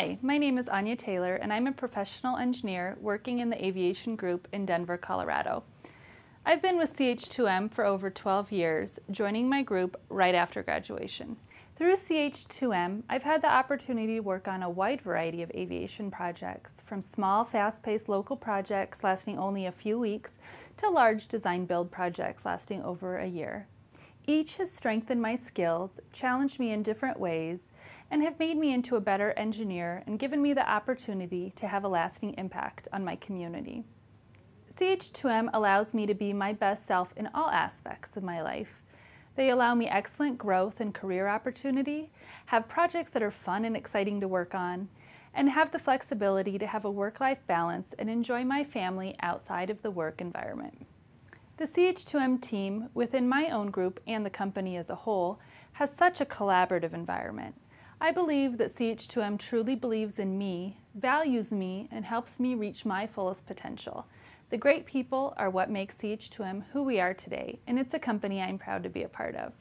Hi, my name is Ania Taylor and I'm a professional engineer working in the aviation group in Denver, Colorado. I've been with CH2M for over 12 years, joining my group right after graduation. Through CH2M, I've had the opportunity to work on a wide variety of aviation projects, from small, fast-paced local projects lasting only a few weeks to large design-build projects lasting over a year. Each has strengthened my skills, challenged me in different ways, and have made me into a better engineer and given me the opportunity to have a lasting impact on my community. CH2M allows me to be my best self in all aspects of my life. They allow me excellent growth and career opportunity, have projects that are fun and exciting to work on, and have the flexibility to have a work-life balance and enjoy my family outside of the work environment. The CH2M team, within my own group and the company as a whole, has such a collaborative environment. I believe that CH2M truly believes in me, values me, and helps me reach my fullest potential. The great people are what makes CH2M who we are today, and it's a company I'm proud to be a part of.